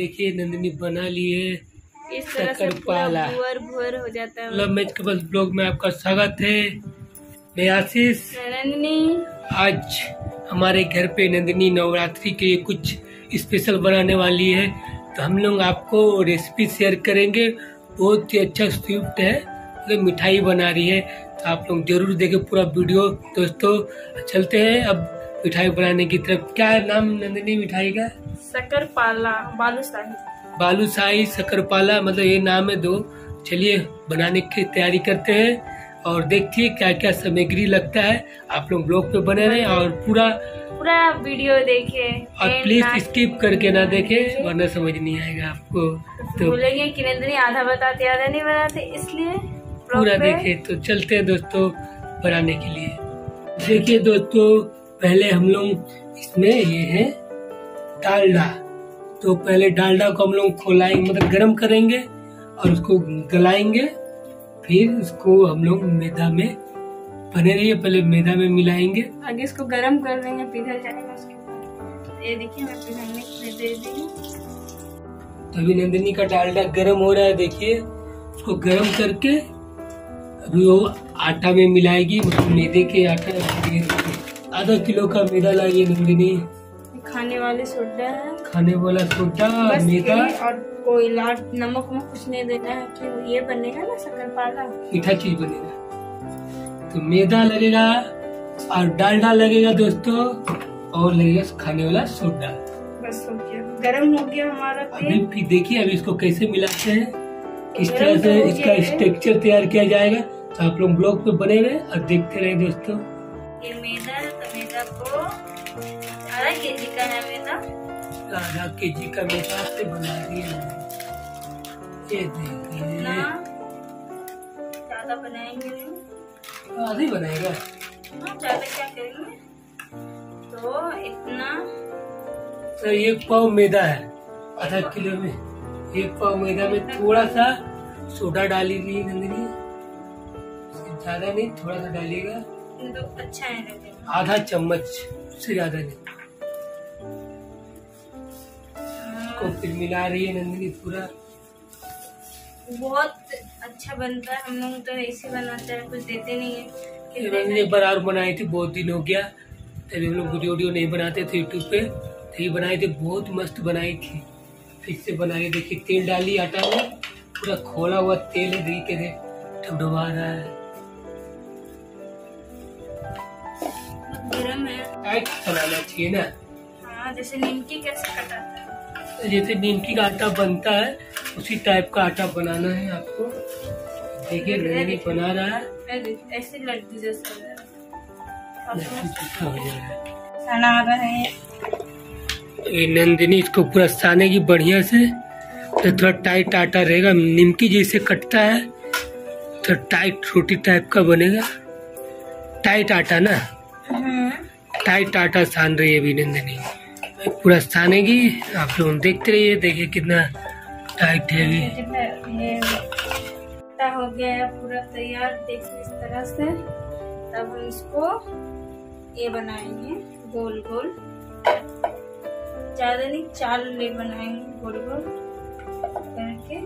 देखिए नंदिनी बना लिए इस तरह से पाला। भुअर भुअर हो जाता है लव मैच के बस ब्लॉग में आपका स्वागत है। मैं आशीष। नंदिनी। आज हमारे घर पे नंदिनी नवरात्रि के लिए कुछ स्पेशल बनाने वाली है। तो हम लोग आपको रेसिपी शेयर करेंगे। बहुत ही अच्छा स्विफ्ट है। मतलब मिठाई बना रही है। तो आप लोग ज़रूर देखें पूरा वीडियो दोस्तों चलते हैं। अब मिठाई बनाने की तरफ़। क्या है नाम नंदिनी मिठाई का? शक्कर पाला बालूशाही बालूशाही शक्करपाला मतलब ये नाम है दो। चलिए बनाने की तैयारी करते हैं और देखिए क्या क्या सामग्री लगता है। आप लोग ब्लॉग पे बने रहे और पूरा पूरा वीडियो देखे और प्लीज़ स्किप करके ना देखे वरना समझ नहीं आएगा आपको। तो बोलेंगे कि नंदिनी आधा बताते आधा नहीं बताते इसलिए पूरा देखे। तो चलते हैं दोस्तों बनाने के लिए। देखिए दोस्तों पहले हम लोग इसमें ये है डालडा। तो पहले डालडा को हम लोग खोलाएँगे मतलब गर्म करेंगे और उसको गलाएँगे। फिर उसको हम लोग मैदा में बने रहिए पहले मैदा में मिलाएँगे। आगे इसको गरम कर देंगे पिघल जाएगा उसके बाद। ये देखिए मैं पिघलने के लिए दे दी तो अभी नंदिनी का डालडा गर्म हो रहा है देखिए। उसको गर्म करके अभी वो आटा में मिलाएगी मैदे के आटा आधा किलो का मैदा लाइए नंदिनी। खाने वाले सोडा है। खाने वाला सोडा मैदा। और कोई लाट नमक में कुछ नहीं देना है कि ये बनेगा ना शक्कर पाला? मीठा चीज़ बनेगा। तो मैदा लगेगा और डालडा लगेगा दोस्तों और लगेगा खाने वाला सोडा। बस हो गया। गरम हो गया हमारा अभी फिर देखिए अभी इसको कैसे मिलाते हैं किस तरह तो से इसका स्ट्रक्चर तैयार किया जाएगा तो आप लोग ब्लॉग पे बने रहे और देखते रहे दोस्तों। ये मैदा मैदा आधा के जी का है मैदा आधा के जी का मैदा से बना रही है ये देखिए ना ज़्यादा बनाएँगे आधी बनाएगा हाँ ज़्यादा क्या करेंगे तो इतना तो एक पाव मैदा है आधा किलो में एक पाव मैदा में थोड़ा सा सोडा डाली डालेगी नंदिनी ज़्यादा नहीं, थोड़ा सा डालिएगा। तो अच्छा है लगेगा आधा चम्मच से ज़्यादा नहीं। को फिर मिला रही है नंदिनी पूरा। बहुत अच्छा बनता है हम लोग तो ऐसे बनाते हैं कुछ देते नहीं है। नंदिनी एक बार और बनाई थी बहुत दिन हो गया। तभी हम लोग वीडियो वीडियो नहीं बनाते थे यूट्यूब पे। तो ये बनाई थी बहुत मस्त बनाई थी। फिर से बना के देखिए तेल डाली आटा में पूरा खोला हुआ तेल है देखिए कैसे ठबडबा रहा है। टाइट बनाना चाहिए ना। हाँ जैसे निमकी कैसे कटाता जैसे नीमकी का आटा बनता है उसी टाइप का आटा बनाना है आपको। देखिए नंदिनी बना रहा है। ऐसे- लड्डू जैसा है। हो रहे ये। नंदिनी इसको पूरा सानेगी बढ़िया से। तो थोड़ा टाइट आटा रहेगा। निमकी जैसे कटता है तो टाइट रोटी टाइप का बनेगा। टाइट आटा ना। टाइट आटा सान रही है अभी नंदिनी पूरा सानेगी आप लोग देखते रहिए, देखिए कितना टाइट है अभी। हो गया है पूरा तैयार, देखिए इस तरह से। तब हम इसको ये बनाएँगे, गोल गोल। ज़्यादा नहीं चार ले बनाएँगे, गोल गोल करके।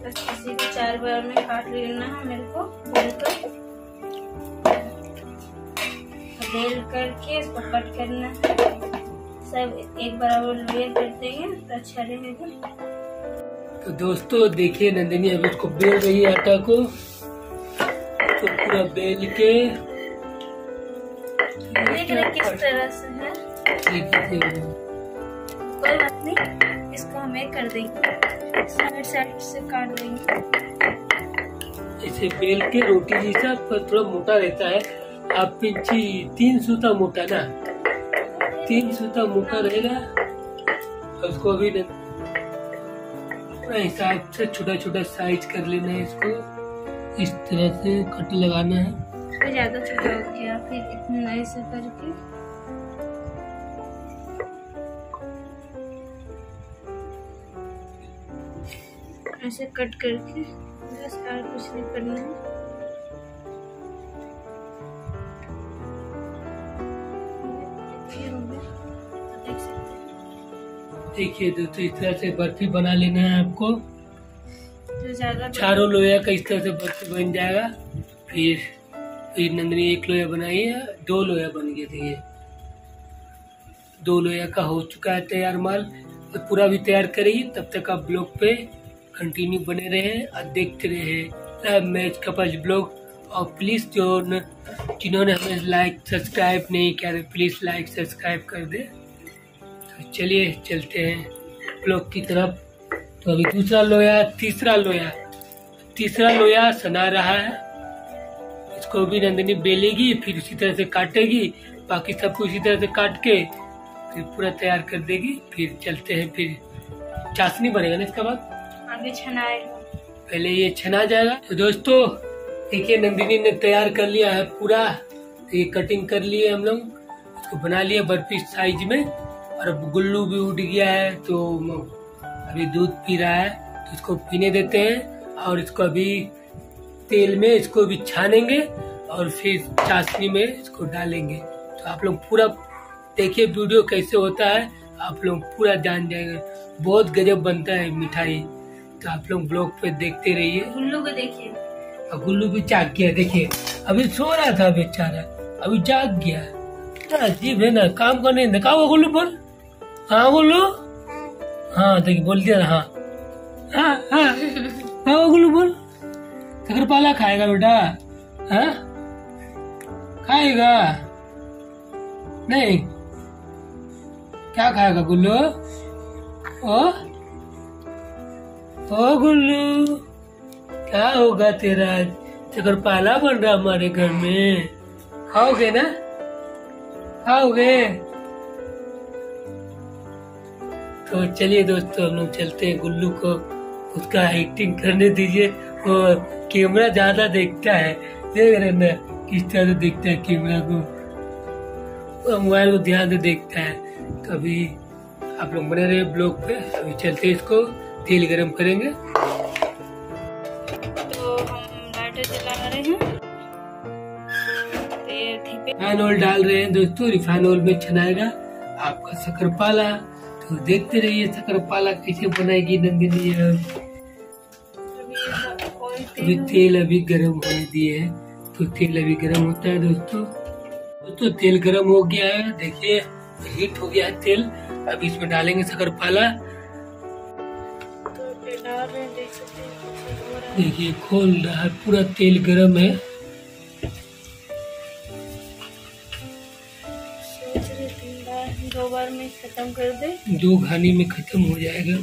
बस इसी को चार बार में काट लेना है, मेरे को बेल कर बेल करके इसको कट करना। है सब एक बराबर बेल कर देंगे तो अच्छा रहेगा। तो दोस्तों देखिए नंदिनी अभी उसको बेल रही है आटा को। तो पूरा बेल के देख रहे किस तरह से है। कोई बात नहीं इसको हम एक कर देंगे। साइड साइड से काट देंगे। ऐसे बेल के रोटी जैसा थोड़ा मोटा रहता है। आप पिंची तीन सूता मोटा ना। तीन सूता मोटा रहेगा, उसको अभी अपना हिसाब से छोटा छोटा साइज़ कर लेना है इसको। इस तरह से कट लगाना है। ज़्यादा छोटा हो गया, फिर इतना ऐसे करके। ऐसे कट करके, बस और कुछ नहीं करना है। देखिए दोस्तों इस तरह से बर्फ़ी बना लेना है आपको। ज़्यादा चारों लोया का इस तरह से बर्फ़ी बन जाएगा। फिर फिर नंदनी एक लोया बनाई है दो लोया बन गए थे ये। दो लोया का हो चुका है तैयार माल। तो पूरा भी तैयार करेगी तब तक आप ब्लॉग पे कंटिन्यू बने रहे और देखते रहे। मैच कपज ब्लॉग और प्लीज़ जो जिन्होंने हमें लाइक सब्सक्राइब नहीं किया तो प्लीज़ लाइक सब्सक्राइब कर दे। तो चलिए चलते हैं ब्लॉग की तरफ़। तो अभी दूसरा लोया तीसरा लोया। तीसरा लोया सना रहा है। इसको भी नंदिनी बेलेगी फिर उसी तरह से काटेगी बाकी सबको इसी तरह से काट के फिर पूरा तैयार कर देगी। फिर चलते हैं फिर चाशनी बनेगा ना इसके बाद? आगे छनाएगा पहले ये छना जाएगा। तो दोस्तों देखिए नंदिनी ने तैयार कर लिया है पूरा। तो ये कटिंग कर लिए हम लोग। इसको बना लिया बर्फ़ी साइज़ में। और अब गुल्लू भी उठ गया है तो अभी दूध पी रहा है तो इसको पीने देते हैं और इसको अभी तेल में इसको भी छानेंगे और फिर चाशनी में इसको डालेंगे। तो आप लोग पूरा देखिए वीडियो कैसे होता है आप लोग पूरा जान जाएँगे। बहुत गजब बनता है मिठाई। तो आप लोग ब्लॉग पे देखते रहिए। गुल्लू को देखिए। और गुल्लू भी जाग गया देखिए। अभी सो रहा था बेचारा अभी जाग गया। अजीब है ना काम करने वो गुल्लू बोल हाँ बोलो। हाँ। देखिए बोल दिया हाँ। हाँ हाँ। हाँ गुल्लू बोल। शकरपाला खाएगा बेटा हाँ। खाएगा। नहीं। क्या खाएगा गुल्लू? ओ? ओ गुल्लू क्या होगा तेरा? शकरपाला बन रहा हमारे घर में। खाओगे ना? खाओगे? तो चलिए दोस्तों हम लोग चलते हैं गुल्लू को। उसका एक्टिंग करने दीजिए और कैमरा ज़्यादा देखता है। देख रहे ना किस तरह से देखता है कैमरा को। मोबाइल को ध्यान से देखता है। तो अभी आप लोग बने रहे ब्लॉग पे। अभी चलते हैं इसको। तेल गरम करेंगे। तो हम लाइटर जला रहे हैं। तो रिफाइन ऑयल डाल रहे हैं दोस्तों रिफाइन ऑयल में छनाएगा। आपका शकरपाला तो देखते रहिए शकरपाला कैसे बनाएगी नंदिनी अभी तेल अभी गर्म होने दिए है तो तेल अभी गर्म होता है दोस्तों। दोस्तों, तेल गर्म हो गया है, देखिए हीट हो गया है तेल। अभी इसमें डालेंगे है देखिए, खोल रहा है, पूरा तेल गर्म है। खत्म कर दे। दो घानी में खत्म हो जाएगा।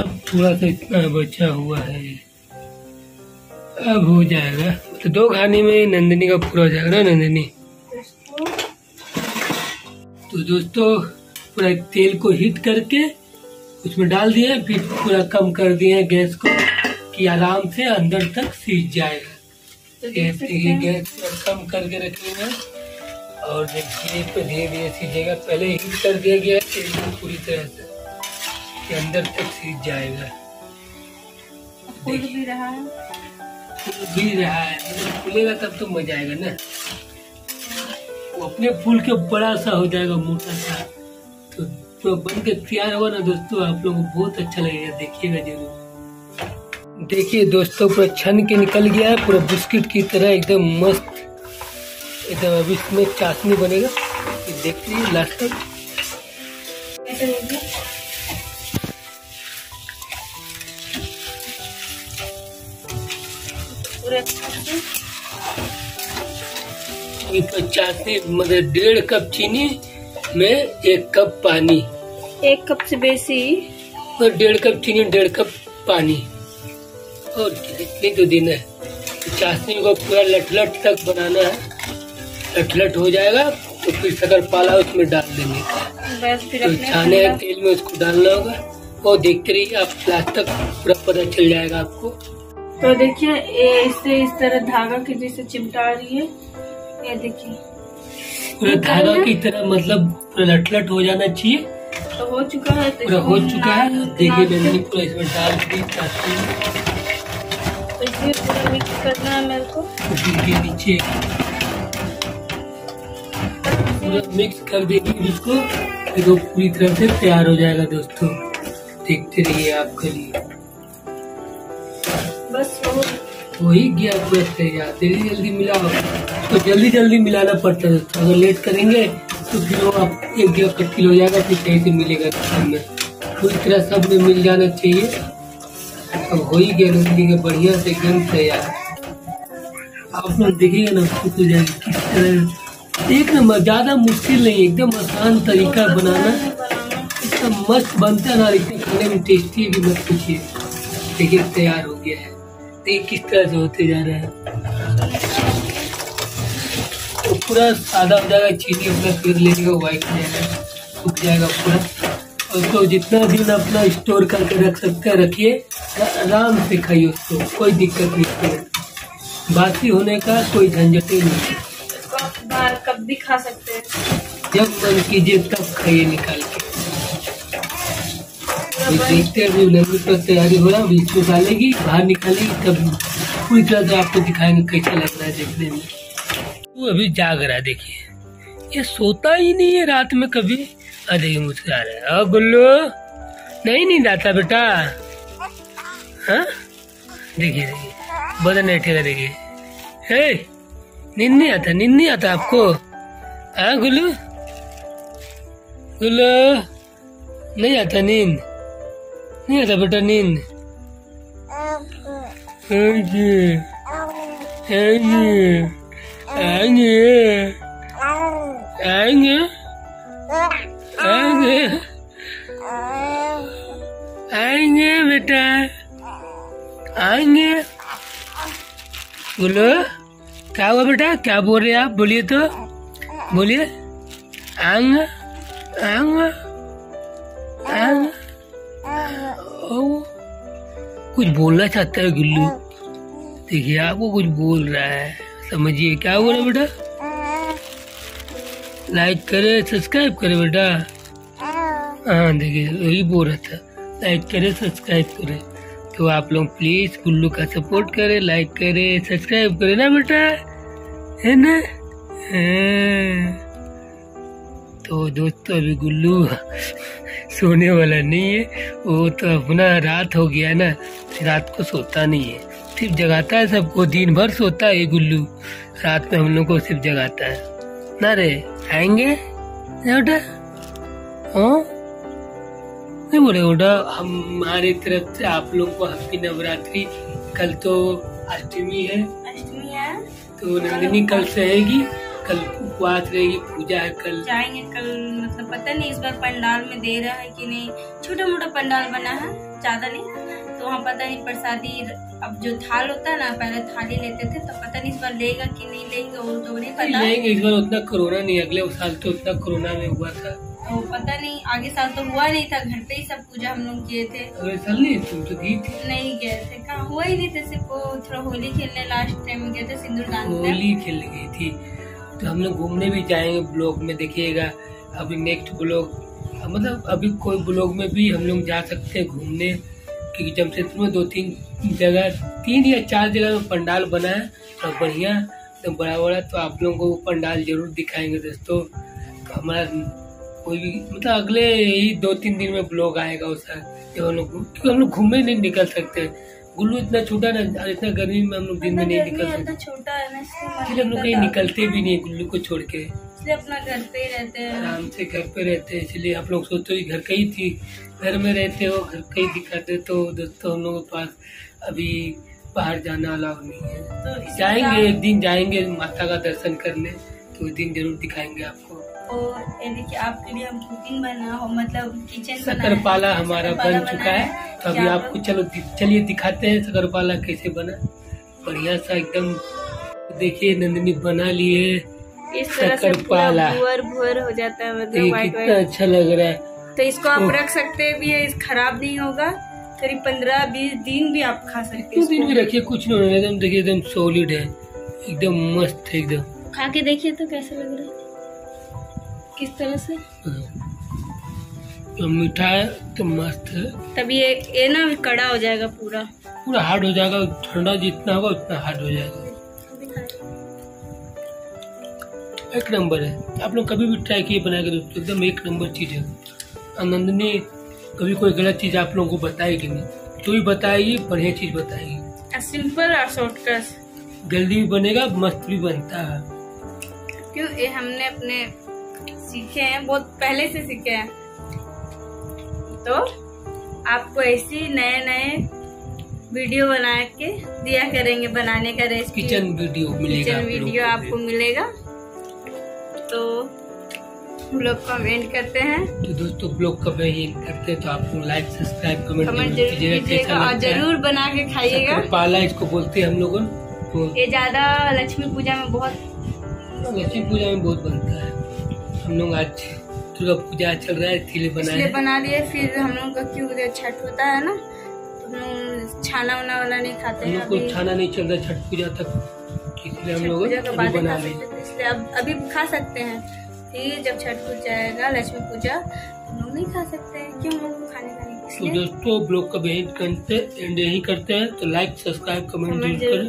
अब थोड़ा सा इतना बचा हुआ है। अब हो जाएगा। तो दो घानी में नंदिनी का पूरा हो जाएगा ना नंदिनी? तो दोस्तों पूरा तेल को हीट करके उसमें डाल दिए फिर पूरा कम कर दिए गैस को कि आराम से अंदर तक सीज जाएगा। तो गैस गैस कम करके रखेंगे। और देखिए पे धीरे धीरे सीजेगा पहले हीट कर दिया गया है तेल पूरी तरह से कि अंदर तक सीज जाएगा। फूल भी रहा है। फूल भी रहा है। जब फूलेगा तब तो मज़ा आएगा ना। वो अपने फूल के बड़ा सा हो जाएगा मोटा सा। तो जो बन के तैयार होगा ना दोस्तों आप लोगों को बहुत अच्छा लगेगा। देखिएगा ज़रूर। देखिए दोस्तों पूरा छन के निकल गया है पूरा बिस्किट की तरह एकदम मस्त एकदम अभी इसमें चाशनी बनेगा। ये देख लीजिए लास्ट तक हो तो चाशनी मतलब डेढ़ कप चीनी में एक कप पानी। एक कप से बेसी। और डेढ़ कप चीनी डेढ़ कप पानी। और इतनी तो दिन है। चाशनी को पूरा लटलट तक बनाना है। लटलट हो जाएगा तो फिर शकर पाला उसमें डाल देंगे। बस फिर तो छाने तेल में उसको डालना होगा वो देखते रहिए आप लास्ट तक पूरा पता चल जाएगा आपको। तो देखिए इससे इस तरह धागा की जैसे चिमटा रही है। ये देखिए। पूरा धागा की तरह मतलब पूरा लटलट हो जाना चाहिए। तो हो चुका है पूरा हो चुका है देखिए नंदिनी पूरा इसमें डाल दी तो इसमें पूरा मिक्स करना है मेरे के नीचे। जब मिक्स कर देंगे इसको। फिर वो पूरी तरह से तैयार हो जाएगा दोस्तों। देखते रहिए आप करिए बस हो वही गया पूरा तैयार। जल्दी जल्दी मिलाओ। तो जल्दी जल्दी मिलाना पड़ता है दोस्तों। अगर लेट करेंगे तो फिर वो आप एक जगह कट्टी हो जाएगा फिर कहीं से मिलेगा दुकान में। पूरी तरह सब में मिल जाना चाहिए। अब हो ही गया नंदी का बढ़िया से एकदम तैयार। आप लोग देखिएगा ना खुश हो जाएगा किस तरह एक नंबर, ज़्यादा मुश्किल नहीं, एकदम आसान तरीका बनाना। इतना मस्त बनता है ना इतने खाने में टेस्टी भी मत पूछिए। देखिए, तैयार हो गया है। देखिए किस तरह से होते जा रहे हैं। तो पूरा सादा हो जाएगा चीनी अपना फिर ले लेगा व्हाइट हो जाएगा सूख जाएगा पूरा। और उसको जितना दिन अपना स्टोर करके रख सकते हैं, रखिए। आराम से खाइए उसको, कोई दिक्कत नहीं। बासी होने का कोई झंझट नहीं। इसको बाहर कब भी खा सकते हैं। जब मन कीजिए तब खाइए निकाल के। देखते अभी पर तैयारी हो रहा है अभी इसमें डालेगी बाहर निकालेगी तब पूरी तरह से आपको दिखाएँगे कैसा लग रहा है देखने में। वो अभी जाग रहा है देखिए। ये सोता ही नहीं है रात में कभी। अरे मुस्कुरा रहा है। अब गुल्लू नहीं नींद आता बेटा। हाँ? देखिए देखिए। बदन बैठेगा देखिए। हे नींद नहीं आता नींद नहीं आता आपको हाँ गुल्लू गुल्लू नहीं आता नींद नहीं आता बेटा नींद आएँगे आएँगे आएँगे आएँगे आएँगे आएँगे बेटा आएँगे बोलो क्या हुआ बेटा? क्या बोल रहे आप? बोलिए तो। बोलिए। आएँगे आएँगे ओ, कुछ बोलना चाहता है गुल्लू। देखिए आपको कुछ बोल रहा है। समझिए क्या बोल रहा बेटा? लाइक करे सब्सक्राइब करे बेटा। हाँ देखिए वही बोल रहा था। लाइक करे सब्सक्राइब करे। तो आप लोग प्लीज़ गुल्लू का सपोर्ट करें लाइक करें सब्सक्राइब करें ना बेटा? है ना। तो दोस्तों, अभी गुल्लू सोने वाला नहीं है। वो तो अपना रात हो गया ना, रात को सोता नहीं है। सिर्फ़ जगाता है सबको दिन भर सोता है ये गुल्लू। रात में हम लोग को सिर्फ़ जगाता है। ना रे, आएँगे? बेटा? हाँ? नहीं बोले बेटा हमारी तरफ़ से आप लोग को हैप्पी नवरात्रि कल तो अष्टमी है। अष्टमी है। तो नंदिनी कल सहेगी कल उपवास रहेगी पूजा है कल। जाएँगे कल मतलब पता नहीं इस बार पंडाल में दे रहा है कि नहीं। छोटा मोटा पंडाल बना है ज़्यादा नहीं। तो वहाँ पता नहीं प्रसादी अब जो थाल होता है ना पहले थाली लेते थे तो पता नहीं इस बार लेगा कि नहीं लेगा वो तो नहीं पता। लेंगे इस बार उतना कोरोना नहीं अगले साल तो उतना कोरोना में हुआ था। तो पता नहीं आगे साल तो हुआ नहीं था घर पे ही सब पूजा हम लोग किए थे। साल नहीं तुम तो नहीं गए थे कहाँ हुआ ही नहीं थे सिर्फ़ वो थोड़ा होली खेलने लास्ट टाइम गए थे सिंदूर होली खेल गई थी। तो हम लोग घूमने भी जाएँगे ब्लॉग में देखिएगा। अभी नेक्स्ट ब्लॉग मतलब अभी कोई ब्लॉग में भी हम लोग जा सकते हैं घूमने। क्योंकि जमशेदपुर में दो तीन जगह तीन या चार जगह में पंडाल बना है तो बढ़िया। एकदम बड़ा बड़ा तो आप लोगों को पंडाल ज़रूर दिखाएँगे दोस्तों। तो हमारा कोई भी मतलब अगले ही दो तीन दिन में ब्लॉग आएगा उसका जब हम लोग क्योंकि हम लोग घूमने नहीं निकल सकते। गुल्लू इतना छोटा ना और इतना गर्मी में हम लोग दिन में नहीं निकल सकते। इतना छोटा है ना इसलिए मन इसलिए हम लोग कहीं निकलते भी नहीं गुल्लू को छोड़ के। अपना घर पे ही रहते हैं। आराम से घर पे रहते हैं इसलिए आप लोग सोचते हो घर का ही थी घर में रहते हो घर का ही दिखाते तो दोस्तों हम लोगों के पास अभी बाहर जाना अलाउ नहीं है। तो जाएँगे एक दिन जाएँगे माता का दर्शन करने तो एक दिन ज़रूर दिखाएँगे आपको। और ये देखिए आपके लिए हम कुकिंग बना हो मतलब किचन शकरपाला हमारा बन चुका है। तो अभी आपको चलो चलिए दिखाते हैं शकरपाला कैसे बना। बढ़िया सा एकदम देखिए नंदनी बना लिए। इस तरह से। भुअर भुअर हो जाता है मतलब कितना अच्छा लग रहा है। तो इसको आप रख सकते भी है खराब नहीं होगा। करीब पंद्रह बीस दिन भी आप खा सकते कितने दिन भी रखिए कुछ नहीं होने एकदम देखिए एकदम सॉलिड है। एकदम मस्त है एकदम। खा के देखिए तो कैसा लग रहा है। किस तरह से? तो मीठा है तो मस्त है। तब ये ये ना कड़ा हो जाएगा पूरा। पूरा हार्ड हो जाएगा ठंडा जितना होगा उतना हार्ड हो जाएगा। एक नंबर है। आप लोग कभी भी ट्राई किए बना के दोस्तों एकदम एक नंबर चीज़ है। आनंदनी कभी कोई गलत चीज़ आप लोगों को बताएगी नहीं। जो भी बताएगी बढ़िया चीज़ बताएगी। सिंपल और शॉर्टकट जल्दी भी बनेगा मस्त भी बनता है। क्यों? ये हमने अपने सीखे हैं बहुत पहले से सीखे हैं। तो आपको ऐसी नए नए वीडियो बना के दिया करेंगे बनाने का रेसिपी किचन वीडियो मिलेगा किचन वीडियो आपको मिलेगा। तो ब्लॉग कमेंट करते हैं। तो दोस्तों ब्लॉग का ये करते हैं तो आप लाइक सब्सक्राइब कमेंट ज़रूर कीजिएगा कीजिएगा और ज़रूर बना के खाइएगा। पाला इसको बोलते हैं हम लोग तो ये ज़्यादा लक्ष्मी पूजा में बहुत लक्ष्मी पूजा में बहुत बनता है। हम लोग आज दुर्गा पूजा चल रहा है इसलिए बनाए इसलिए बना लिए फिर हम लोग का क्यों उधर छठ होता है ना? तो हम लोग छाना वाना वाला नहीं खाते हैं लोग को अभी। छाना नहीं चल रहा छठ पूजा तक। इसलिए हम लोग ही बना लिए। इसलिए अब अभी खा सकते हैं। फिर जब छठ पूजा आएगा लक्ष्मी पूजा हम लोग नहीं खा सकते हैं। क्यों हम लोग खाने का तो दोस्तों ब्लॉग का बेहद करते एंड यही करते हैं। तो लाइक सब्सक्राइब कमेंट ज़रूर करें।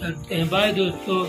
चलते हैं। बाय दोस्तों।